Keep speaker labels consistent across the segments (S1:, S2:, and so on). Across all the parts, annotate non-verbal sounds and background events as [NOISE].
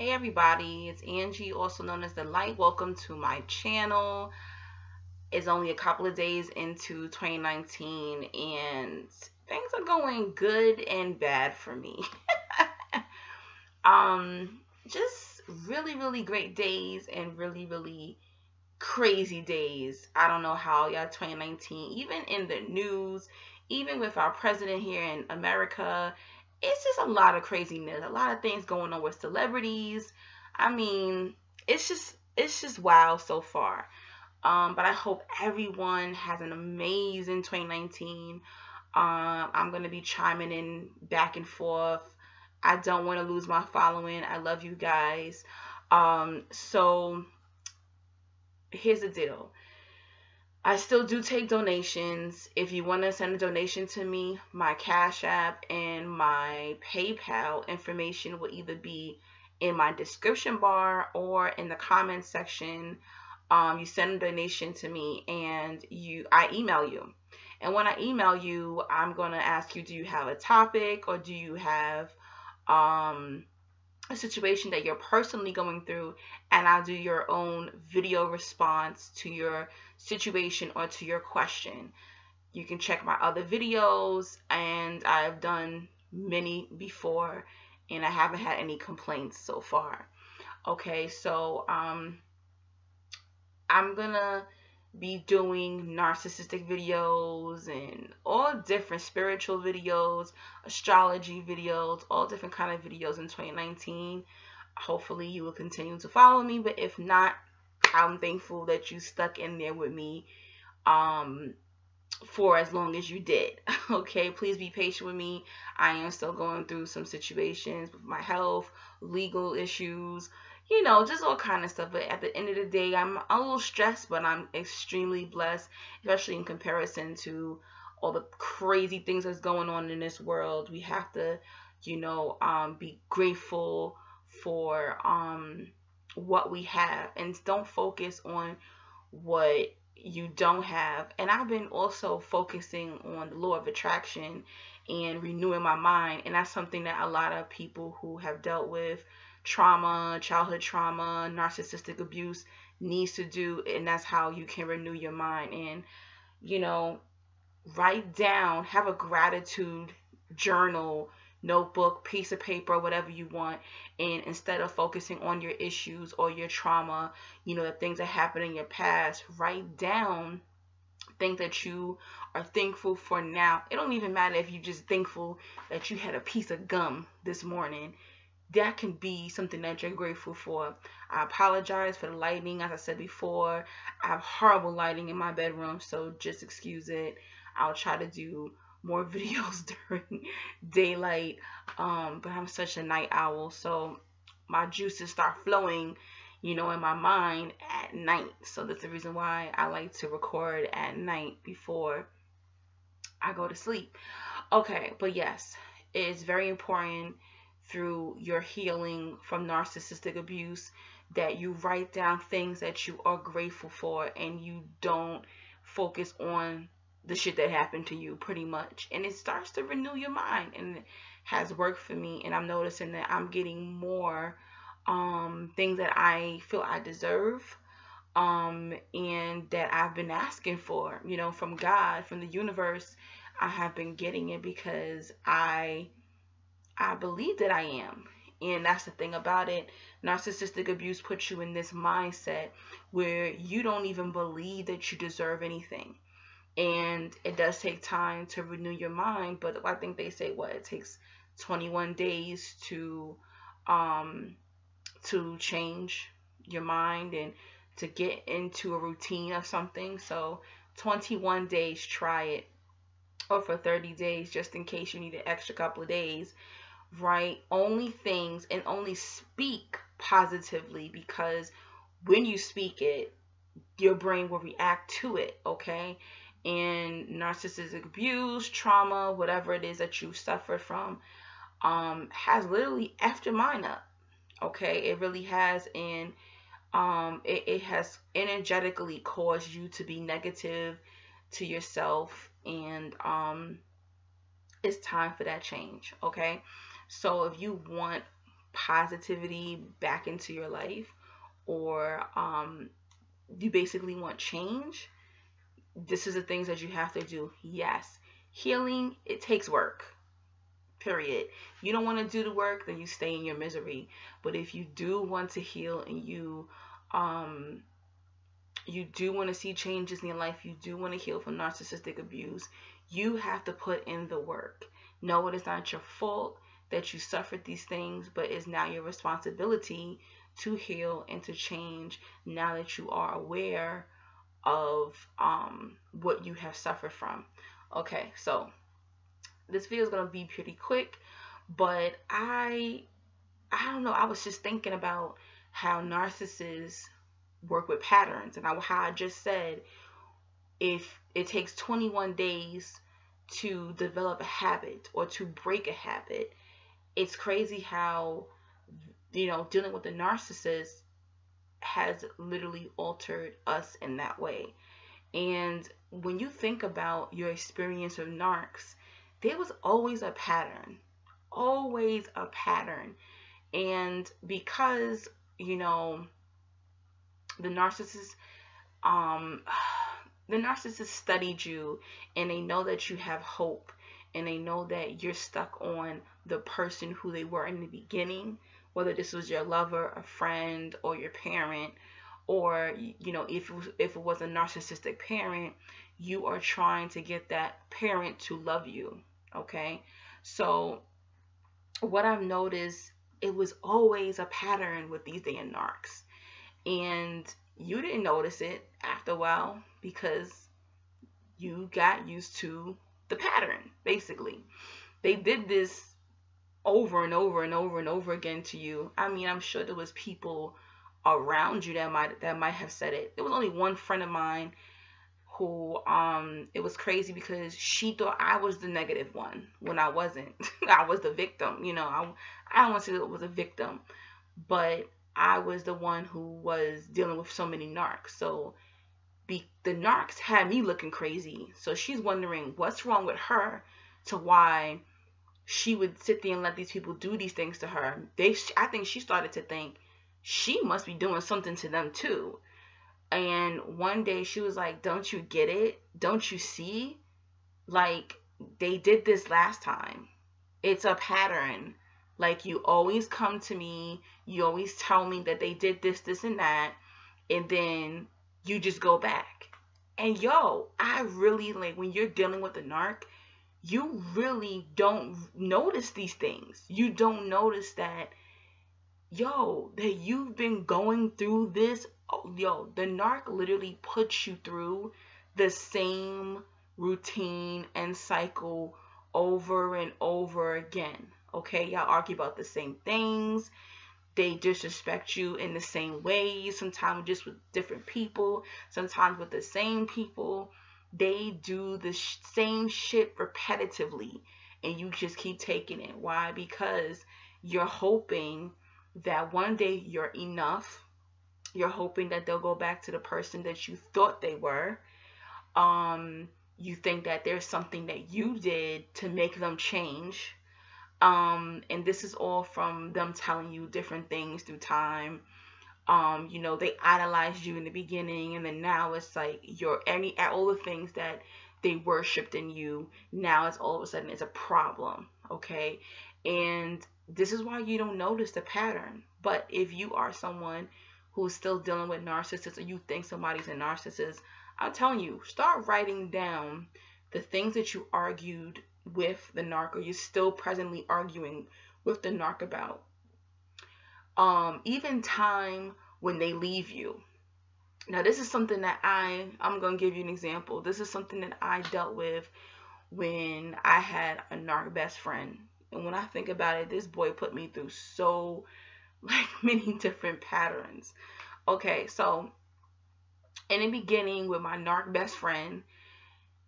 S1: Hey everybody, it's Angie, also known as The Light. Welcome to my channel. It's only a couple of days into 2019 and things are going good and bad for me. [LAUGHS] um, just really, really great days and really, really crazy days. I don't know how y'all 2019, even in the news, even with our president here in America it's just a lot of craziness, a lot of things going on with celebrities. I mean, it's just it's just wild so far. Um, but I hope everyone has an amazing 2019. Um, I'm gonna be chiming in back and forth. I don't want to lose my following. I love you guys. Um, so here's the deal. I still do take donations. If you want to send a donation to me, my Cash App and my PayPal information will either be in my description bar or in the comments section. Um, you send a donation to me and you I email you. And when I email you, I'm going to ask you do you have a topic or do you have um, a situation that you're personally going through and I'll do your own video response to your situation or to your question. You can check my other videos and I've done many before and I haven't had any complaints so far. Okay, so um I'm gonna be doing narcissistic videos and all different spiritual videos, astrology videos, all different kind of videos in 2019. Hopefully you will continue to follow me, but if not, I'm thankful that you stuck in there with me um for as long as you did. [LAUGHS] Okay, please be patient with me. I am still going through some situations with my health, legal issues, you know, just all kind of stuff. But at the end of the day, I'm a little stressed, but I'm extremely blessed, especially in comparison to all the crazy things that's going on in this world. We have to, you know, um, be grateful for um, what we have and don't focus on what you don't have. And I've been also focusing on the law of attraction and renewing my mind. And that's something that a lot of people who have dealt with trauma, childhood trauma, narcissistic abuse needs to do and that's how you can renew your mind. And you know write down have a gratitude journal notebook piece of paper whatever you want. And instead of focusing on your issues or your trauma you know the things that happened in your past write down things that you are thankful for now. It don't even matter if you're just thankful that you had a piece of gum this morning that can be something that you're grateful for. I apologize for the lighting. As I said before, I have horrible lighting in my bedroom, so just excuse it. I'll try to do more [LAUGHS] videos during daylight, um, but I'm such a night owl, so my juices start flowing, you know, in my mind at night. So that's the reason why I like to record at night before I go to sleep. Okay, but yes, it's very important through your healing from narcissistic abuse that you write down things that you are grateful for and you don't focus on the shit that happened to you pretty much. And it starts to renew your mind and it has worked for me. And i'm noticing that i'm getting more um, things that i feel i deserve um, and that i've been asking for you know from god from the universe i have been getting it because i I believe that I am. And that's the thing about it. Narcissistic abuse puts you in this mindset where you don't even believe that you deserve anything. And it does take time to renew your mind, but I think they say what it takes 21 days to um to change your mind and to get into a routine of something. So 21 days, try it. Or for 30 days, just in case you need an extra couple of days write only things and only speak positively because when you speak it, your brain will react to it, okay? And narcissistic abuse, trauma, whatever it is that you suffered from, um, has literally after mine up. Okay, it really has, and um, it, it has energetically caused you to be negative to yourself, and um, it's time for that change. Okay, so if you want positivity back into your life or um, you basically want change, this is the things that you have to do. Yes, healing, it takes work. Period. You don't want to do the work, then you stay in your misery. But if you do want to heal and you um you do want to see changes in your life, you do want to heal from narcissistic abuse, you have to put in the work. No, it is not your fault that you suffered these things, but it's now your responsibility to heal and to change now that you are aware of um, what you have suffered from. Okay, so this video is gonna be pretty quick, but I I don't know. I was just thinking about how narcissists work with patterns, and how I just said if it takes 21 days to develop a habit or to break a habit, it's crazy how you know dealing with the narcissist has literally altered us in that way. And when you think about your experience with narcs, there was always a pattern, always a pattern. And because, you know, the narcissist, um, [SIGHS] the narcissist studied you and they know that you have hope and they know that you're stuck on the person who they were in the beginning whether this was your lover, a friend, or your parent, or you know, if it was, if it was a narcissistic parent, you are trying to get that parent to love you. Okay, so what I've noticed, it was always a pattern with these damn narcs, and you didn't notice it after a while because you got used to the pattern. Basically, they did this over and over and over and over again to you. I mean, I'm sure there was people around you that might that might have said it. There was only one friend of mine who um it was crazy because she thought I was the negative one when I wasn't. [LAUGHS] I was the victim, you know. I I don't want to say that it was a victim, but I was the one who was dealing with so many narcs. So be, the narcs had me looking crazy. So she's wondering what's wrong with her to why she would sit there and let these people do these things to her. They, I think she started to think she must be doing something to them too. And one day she was like, "Don't you get it? Don't you see? Like they did this last time. It's a pattern. Like you always come to me, you always tell me that they did this, this, and that, and then you just go back. And yo, I really like when you're dealing with a narc, you really don't notice these things. You don't notice that, yo, that you've been going through this. Oh, yo, the narc literally puts you through the same routine and cycle over and over again. Okay, y'all argue about the same things. They disrespect you in the same way, sometimes just with different people, sometimes with the same people they do the sh- same shit repetitively and you just keep taking it. Why? Because you're hoping that one day you're enough. You're hoping that they'll go back to the person that you thought they were. Um, you think that there's something that you did to make them change. Um, and this is all from them telling you different things through time um, you know, they idolized you in the beginning, and then now it's like you're any all the things that they worshipped in you. Now it's all of a sudden it's a problem, okay? And this is why you don't notice the pattern. But if you are someone who's still dealing with narcissists, or you think somebody's a narcissist, I'm telling you, start writing down the things that you argued with the narc, or you're still presently arguing with the narc about um, even time when they leave you. Now, this is something that I, I'm going to give you an example. This is something that I dealt with when I had a narc best friend. And when I think about it, this boy put me through so [LAUGHS] like many different patterns. Okay, so in the beginning with my narc best friend,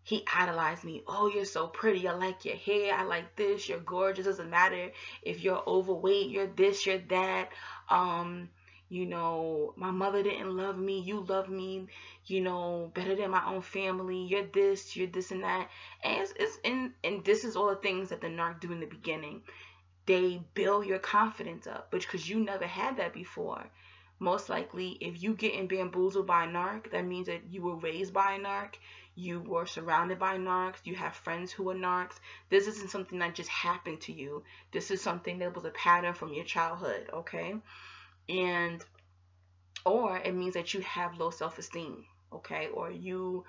S1: he idolized me. Oh, you're so pretty. I like your hair. I like this. You're gorgeous. Doesn't matter if you're overweight. You're this. You're that. Um, you know, my mother didn't love me. You love me. You know, better than my own family. You're this. You're this and that. And it's, it's and and this is all the things that the narc do in the beginning. they build your confidence up because you never had that before. Most likely, if you getting bamboozled by a narc, that means that you were raised by a narc, you were surrounded by narcs, you have friends who are narcs. This isn't something that just happened to you. This is something that was a pattern from your childhood, okay? And or it means that you have low self-esteem, okay? Or you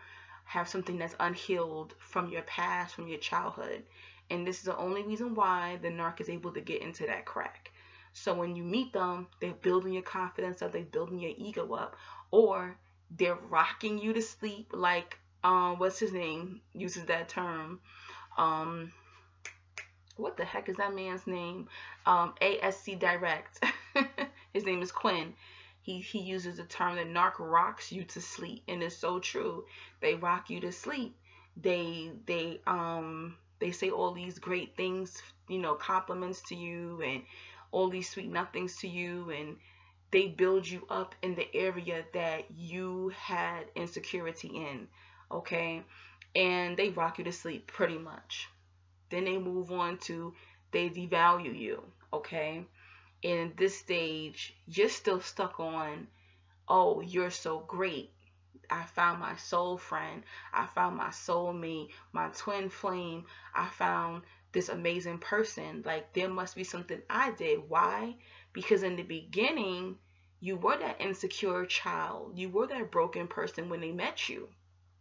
S1: have something that's unhealed from your past, from your childhood. And this is the only reason why the narc is able to get into that crack. So when you meet them, they're building your confidence up, they're building your ego up, or they're rocking you to sleep like um what's his name uses that term. Um what the heck is that man's name? Um ASC Direct. [LAUGHS] his name is Quinn he he uses the term that narc rocks you to sleep and it's so true they rock you to sleep they they um they say all these great things you know compliments to you and all these sweet nothings to you and they build you up in the area that you had insecurity in okay and they rock you to sleep pretty much then they move on to they devalue you okay in this stage, you're still stuck on, oh, you're so great. I found my soul friend. I found my soulmate, my twin flame. I found this amazing person. Like, there must be something I did. Why? Because in the beginning, you were that insecure child. You were that broken person when they met you.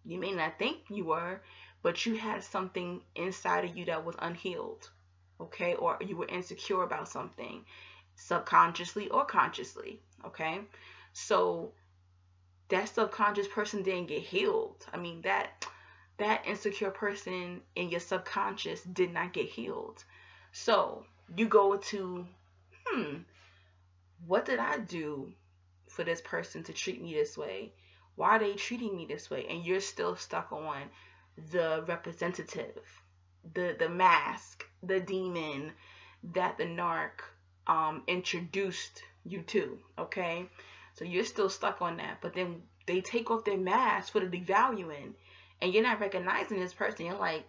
S1: You may not think you were, but you had something inside of you that was unhealed. Okay? Or you were insecure about something subconsciously or consciously. Okay. So that subconscious person didn't get healed. I mean, that that insecure person in your subconscious did not get healed. So you go to, hmm, what did I do for this person to treat me this way? Why are they treating me this way? And you're still stuck on the representative, the the mask, the demon that the narc um, introduced you to. Okay, so you're still stuck on that, but then they take off their mask for the devaluing, and you're not recognizing this person. You're like,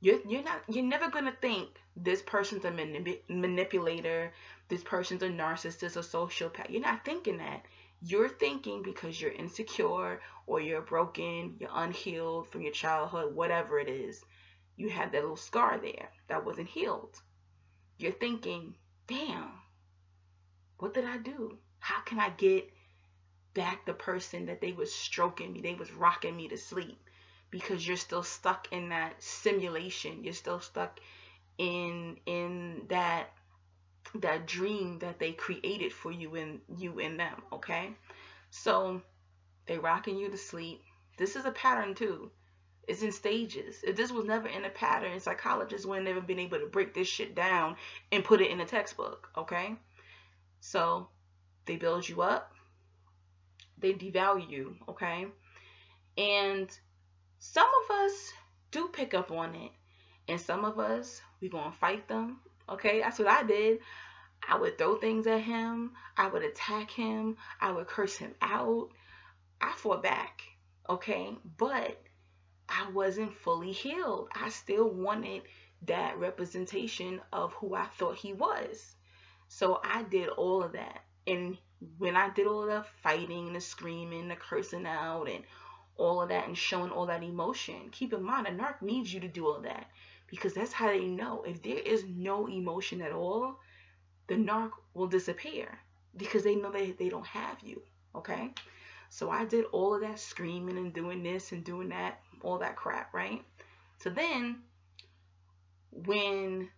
S1: you're you're not you're never gonna think this person's a manip- manipulator, this person's a narcissist, a sociopath. You're not thinking that. You're thinking because you're insecure or you're broken, you're unhealed from your childhood, whatever it is. You have that little scar there that wasn't healed. You're thinking damn, what did I do? How can I get back the person that they was stroking me, they was rocking me to sleep? Because you're still stuck in that simulation. You're still stuck in in that that dream that they created for you and you and them, okay? So they rocking you to sleep. This is a pattern too. It's in stages. If this was never in a pattern, psychologists wouldn't never been able to break this shit down and put it in a textbook. Okay? So they build you up, they devalue you, okay? And some of us do pick up on it. And some of us, we gonna fight them. Okay, that's what I did. I would throw things at him. I would attack him. I would curse him out. I fought back. Okay, but I wasn't fully healed. I still wanted that representation of who I thought he was. So I did all of that. And when I did all the fighting, the screaming, the cursing out, and all of that, and showing all that emotion, keep in mind, a narc needs you to do all that because that's how they know. If there is no emotion at all, the narc will disappear because they know that they don't have you. Okay? So I did all of that screaming and doing this and doing that all that crap, right? So then when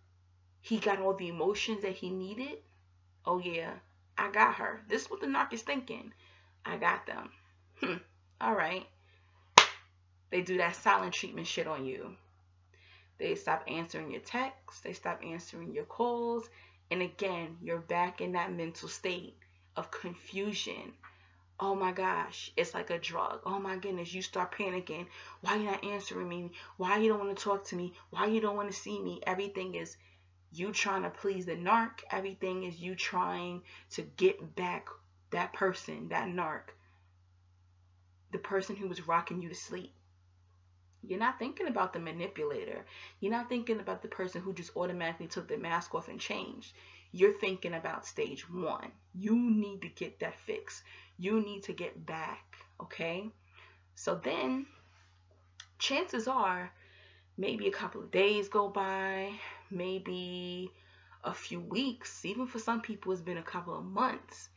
S1: he got all the emotions that he needed, oh yeah, I got her. This is what the narc is thinking. I got them. Hmm. All right. They do that silent treatment shit on you. They stop answering your texts. They stop answering your calls. And again, you're back in that mental state of confusion oh my gosh, it's like a drug. Oh my goodness, you start panicking. Why you not answering me? Why you don't want to talk to me? Why you don't want to see me? Everything is you trying to please the narc. Everything is you trying to get back that person, that narc, the person who was rocking you to sleep. You're not thinking about the manipulator. You're not thinking about the person who just automatically took the mask off and changed. You're thinking about stage one. You need to get that fixed. You need to get back. Okay? So then, chances are, maybe a couple of days go by, maybe a few weeks, even for some people, it's been a couple of months.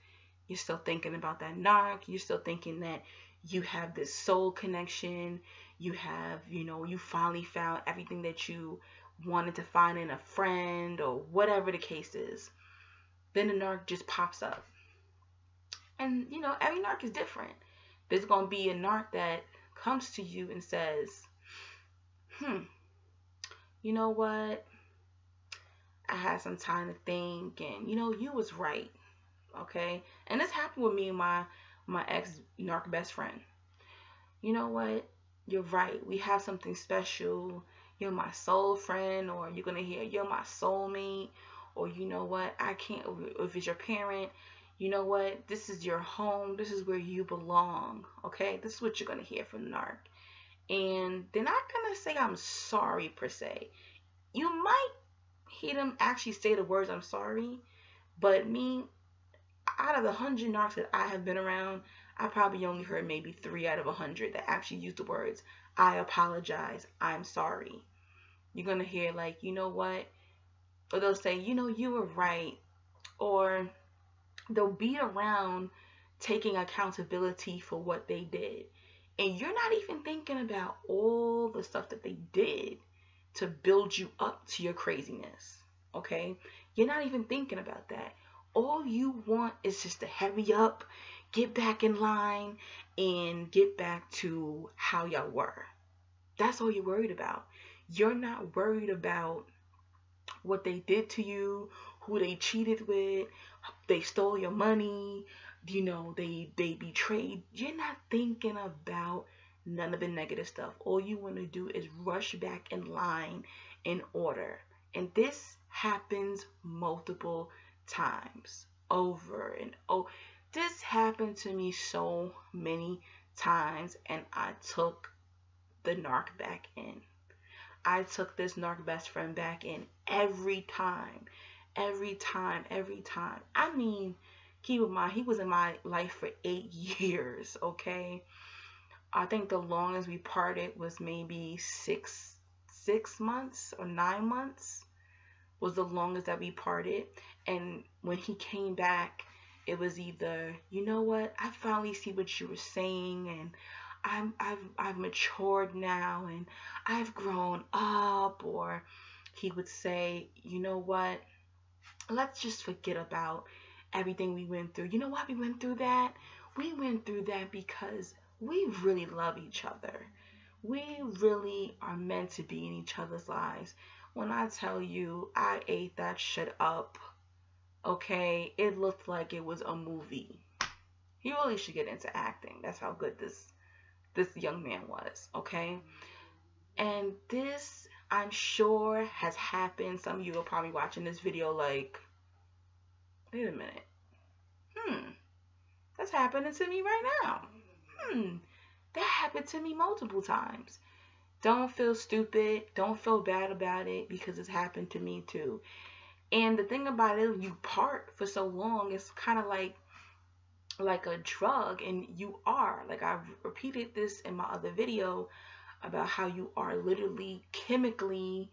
S1: You're still thinking about that narc. You're still thinking that you have this soul connection. You have, you know, you finally found everything that you wanted to find in a friend or whatever the case is. Then the narc just pops up. And, you know, every narc is different. There's going to be a narc that comes to you and says, hmm, you know what? I had some time to think and you know you was right. Okay? And this happened with me and my my ex narc best friend. You know what? You're right. We have something special. You're my soul friend or you're going to hear you're my soulmate or you know what? I can't if it's your parent, you know what? This is your home. This is where you belong. Okay? This is what you're going to hear from narc. And they're not going to say I'm sorry per se. You might hear them actually say the words I'm sorry, but me, out of the hundred narcs that I have been around, I probably only heard maybe three out of a hundred that actually use the words I apologize, I'm sorry. You're gonna hear like, you know what? Or they'll say, you know, you were right. Or they'll be around taking accountability for what they did. And you're not even thinking about all the stuff that they did to build you up to your craziness. Okay? You're not even thinking about that. All you want is just to hurry up, get back in line, and get back to how y'all were. That's all you're worried about. You're not worried about what they did to you, who they cheated with, they stole your money, you know, they they betrayed. You're not thinking about none of the negative stuff. All you want to do is rush back in line in order. And this happens multiple times over and oh this happened to me so many times and I took the narc back in. I took this narc best friend back in every time. Every time, every time. I mean, keep in mind, he was in my life for eight [LAUGHS] years, okay? I think the longest we parted was maybe six six months or nine months was the longest that we parted. And when he came back, it was either, you know what, I finally see what you were saying and I'm I've I've matured now and I've grown up or he would say, you know what, let's just forget about everything we went through. You know why we went through that? We went through that because we really love each other. We really are meant to be in each other's lives. When I tell you, I ate that shit up. Okay, it looked like it was a movie. He really should get into acting. That's how good this this young man was, okay? And this I'm sure has happened. Some of you are probably watching this video like, wait a minute. Hmm. That's happening to me right now hmm, that happened to me multiple times. Don't feel stupid. Don't feel bad about it because it's happened to me too. And the thing about it, you part for so long, it's kind of like like a drug and you are like I've repeated this in my other video about how you are literally chemically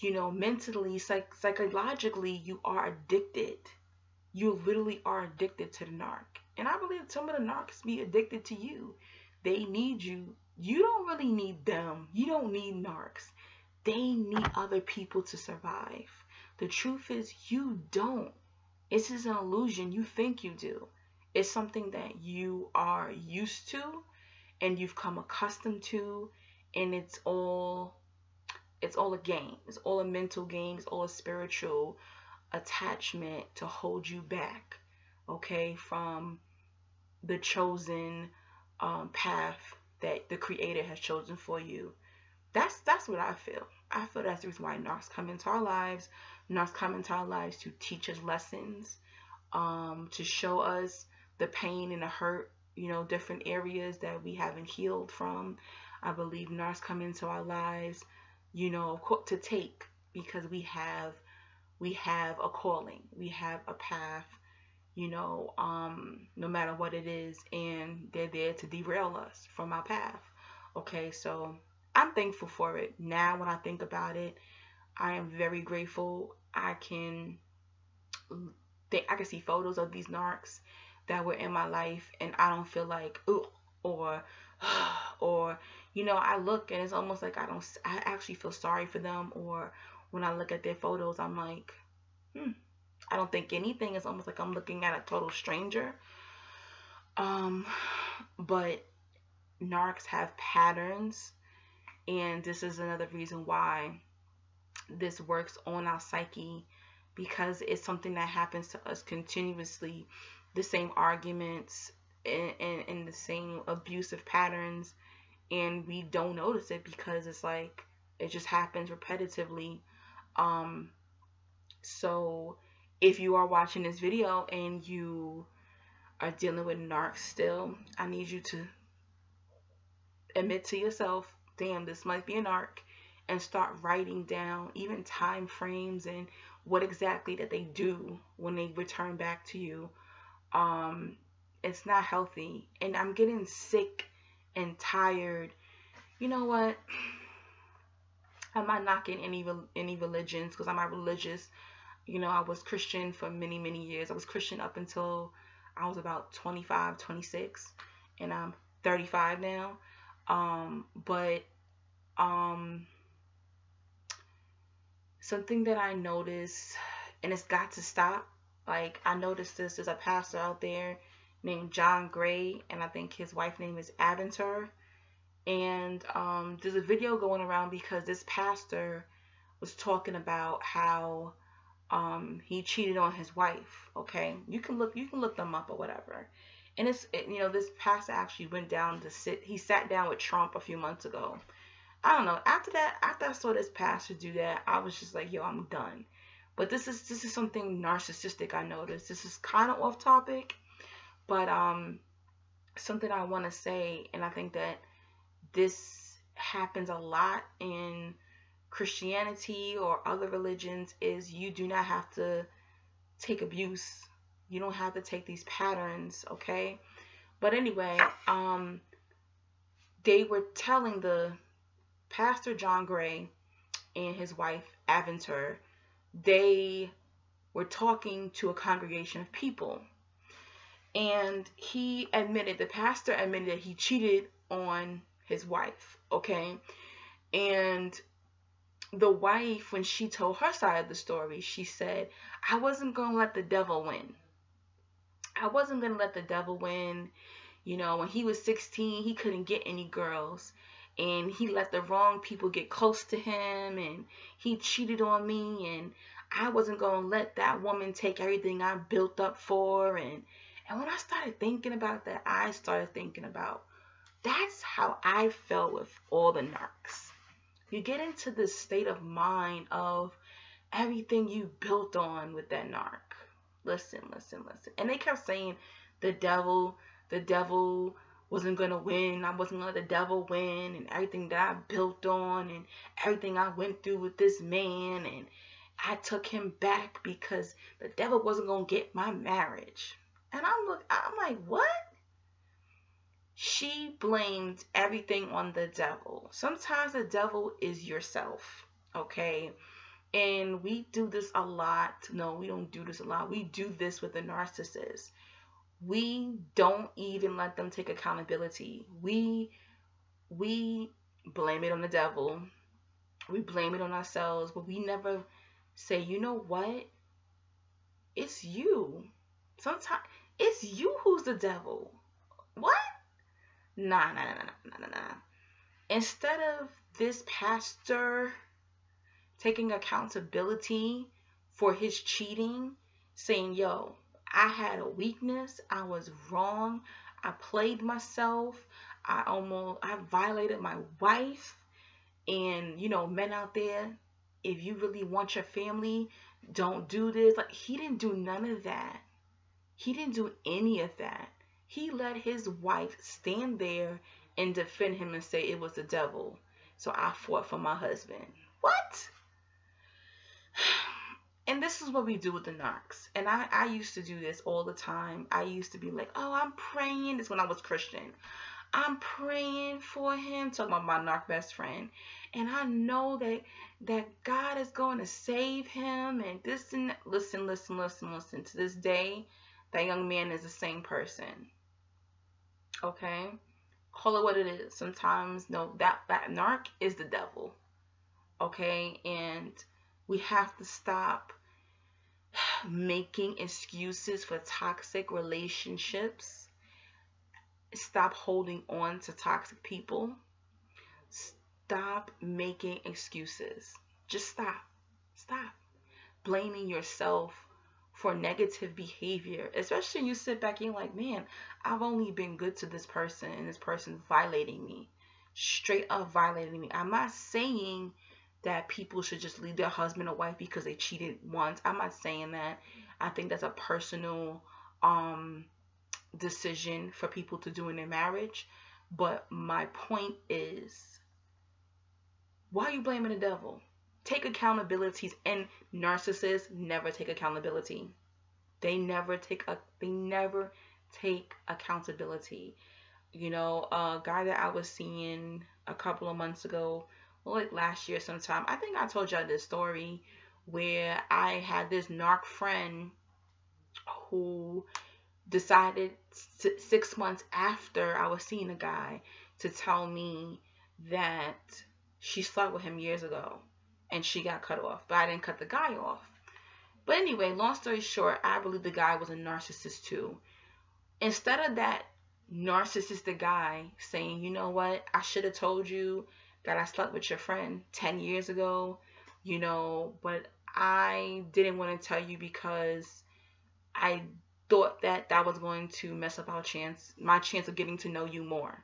S1: you know mentally psych- psychologically you are addicted you literally are addicted to the narc and I believe some of the narcs be addicted to you. They need you. You don't really need them. You don't need narcs. They need other people to survive. The truth is, you don't. It's just an illusion. You think you do. It's something that you are used to and you've come accustomed to, and it's all it's all a game. It's all a mental game. It's all a spiritual attachment to hold you back, okay, from the chosen um, path that the creator has chosen for you. That's that's what I feel. I feel that's the reason why narcs come into our lives. Narcs come into our lives to teach us lessons, um, to show us the pain and the hurt, you know, different areas that we haven't healed from. I believe narcs come into our lives, you know, to take because we have we have a calling, we have a path, you know, um, no matter what it is, and they're there to derail us from our path. Okay, so I'm thankful for it. Now, when I think about it, I am very grateful. I can I can see photos of these narcs that were in my life, and I don't feel like ooh or [SIGHS] or you know I look and it's almost like I don't I actually feel sorry for them or when I look at their photos I'm like hmm I don't think anything it's almost like I'm looking at a total stranger um but narcs have patterns and this is another reason why this works on our psyche because it's something that happens to us continuously. The same arguments and, and, and the same abusive patterns and we don't notice it because it's like it just happens repetitively. Um so if you are watching this video and you are dealing with narcs still i need you to admit to yourself damn this might be a narc and start writing down even time frames and what exactly that they do when they return back to you. Um it's not healthy. And i'm getting sick and tired. You know what? [SIGHS] I'm not knocking any any religions because i'm not religious. You know i was christian for many many years. I was christian up until i was about 25 26 and i'm 35 now. Um but um something that i noticed and it's got to stop like I noticed this. There's a pastor out there named John Gray, and I think his wife name is Aventer. And um, there's a video going around because this pastor was talking about how um, he cheated on his wife. Okay, you can look you can look them up or whatever. And it's it, you know this pastor actually went down to sit. He sat down with Trump a few months ago. I don't know. After that, after I saw this pastor do that, I was just like, yo, I'm done. But this is this is something narcissistic I noticed. This is kind of off topic, but um something I want to say and I think that this happens a lot in Christianity or other religions is you do not have to take abuse. You don't have to take these patterns, okay? But anyway, um they were telling the pastor John Gray and his wife Aventer they were talking to a congregation of people. And he admitted, the pastor admitted that he cheated on his wife, okay? And the wife, when she told her side of the story, she said, I wasn't going to let the devil win. I wasn't going to let the devil win. You know, when he was 16, he couldn't get any girls and he let the wrong people get close to him and he cheated on me and I wasn't going to let that woman take everything I built up for and and when I started thinking about that I started thinking about that's how I felt with all the narcs. You get into this state of mind of everything you built on with that narc. Listen, listen, listen. And they kept saying the devil, the devil wasn't gonna win. I wasn't gonna let the devil win, and everything that I built on, and everything I went through with this man, and I took him back because the devil wasn't gonna get my marriage. And I'm look, I'm like, what? She blamed everything on the devil. Sometimes the devil is yourself, okay? And we do this a lot. No, we don't do this a lot. We do this with the narcissist we don't even let them take accountability. We we blame it on the devil. We blame it on ourselves, but we never say, you know what? It's you. Sometimes it's you who's the devil. What? Nah, nah, nah, nah, nah, nah, nah. Instead of this pastor taking accountability for his cheating, saying, yo, I had a weakness. I was wrong. I played myself. I almost I violated my wife. And you know, men out there, if you really want your family, don't do this. Like he didn't do none of that. He didn't do any of that. He let his wife stand there and defend him and say it was the devil. So I fought for my husband. What? And this is what we do with the narcs. And I, I used to do this all the time. I used to be like, oh, I'm praying. This when I was Christian. I'm praying for him, talking about my narc best friend. And I know that that God is going to save him and this and listen, listen, listen, listen. To this day, that young man is the same person. Okay? Call it what it is. Sometimes no that that narc is the devil. Okay? And we have to stop making excuses for toxic relationships. Stop holding on to toxic people. Stop making excuses. Just stop. Stop blaming yourself for negative behavior, especially when you sit back and like, man, I've only been good to this person and this person's violating me, straight up violating me. I'm not saying that people should just leave their husband or wife because they cheated once. I'm not saying that. I think that's a personal um, decision for people to do in their marriage. But my point is, why are you blaming the devil? Take accountabilities, and narcissists never take accountability. They never take a. They never take accountability. You know, a guy that I was seeing a couple of months ago like last year sometime. I think I told y'all this story where I had this narc friend who decided six months after I was seeing a guy to tell me that she slept with him years ago and she got cut off, but I didn't cut the guy off. But anyway, long story short, I believe the guy was a narcissist too. Instead of that narcissistic guy saying, you know what, I should have told you that I slept with your friend 10 years ago, you know, but I didn't want to tell you because I thought that that was going to mess up our chance, my chance of getting to know you more.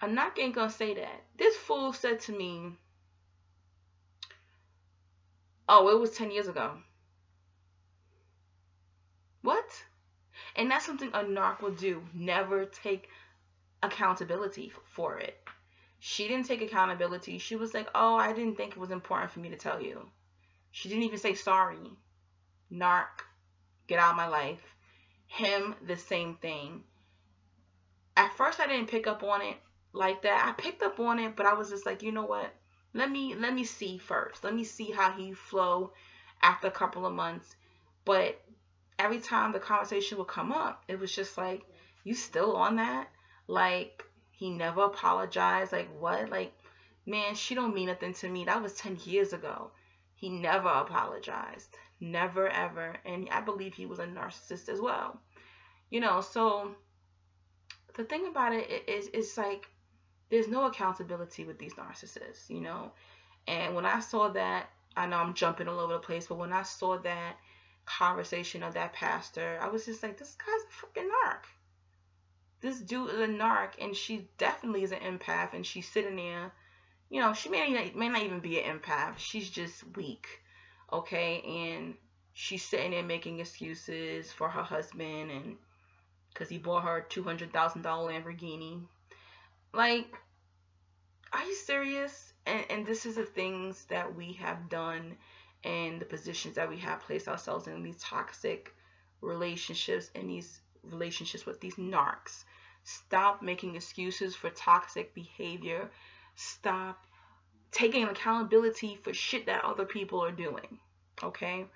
S1: I'm not ain't gonna say that. This fool said to me, "Oh, it was 10 years ago." What? And that's something a narc will do. Never take accountability for it. She didn't take accountability. She was like, oh, I didn't think it was important for me to tell you. She didn't even say sorry. Narc, get out of my life. Him, the same thing. At first, I didn't pick up on it like that. I picked up on it, but I was just like, you know what? Let me let me see first. Let me see how he flow after a couple of months. But every time the conversation would come up, it was just like, you still on that? Like, he never apologized. Like what? Like, man, she don't mean nothing to me. That was 10 years ago. He never apologized. Never ever. And I believe he was a narcissist as well. You know, so the thing about it is it's like there's no accountability with these narcissists, you know. And when I saw that, I know I'm jumping all over the place, but when I saw that conversation of that pastor, I was just like, this guy's a freaking narc this dude is a narc and she definitely is an empath and she's sitting there. You know she may not, may not even be an empath. She's just weak okay? And she's sitting there making excuses for her husband and because he bought her $200000 lamborghini. Like are you serious? And, and this is the things that we have done and the positions that we have placed ourselves in these toxic relationships and these relationships with these narcs. Stop making excuses for toxic behavior. Stop taking accountability for shit that other people are doing. Okay?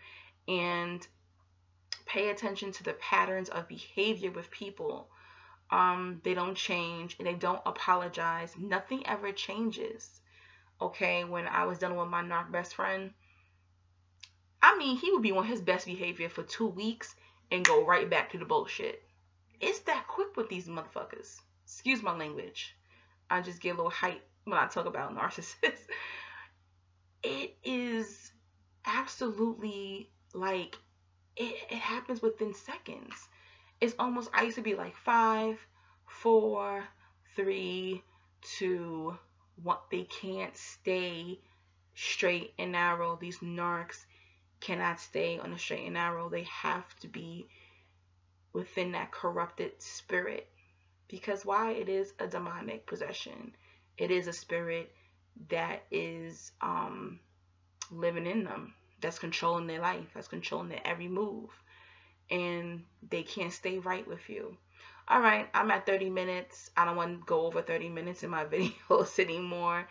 S1: And pay attention to the patterns of behavior with people. Um, they don't change and they don't apologize. Nothing ever changes. Okay, when I was dealing with my narc best friend, I mean, he would be on his best behavior for two weeks and go right back to the bullshit. It's that quick with these motherfuckers. Excuse my language. I just get a little hype when I talk about [LAUGHS] narcissists. it is absolutely like it, it happens within seconds. It's almost I used to be like five, four, three, two, one. They can't stay straight and narrow. These narcs cannot stay on a straight and narrow. They have to be within that corrupted spirit Because why? It is a demonic possession. It is a spirit that is um, living in them, that's controlling their life, that's controlling their every move. And they can't stay right with you. All right, I'm at 30 minutes. I don't want to go over 30 minutes in my [LAUGHS] videos anymore.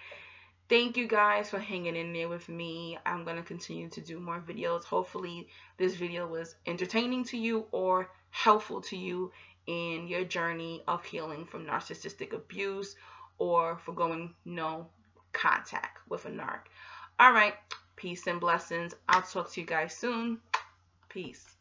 S1: Thank you guys for hanging in there with me. I'm going to continue to do more videos. Hopefully this video was entertaining to you or helpful to you in your journey of healing from narcissistic abuse or for going no contact with a narc. All right. Peace and blessings. I'll talk to you guys soon. Peace.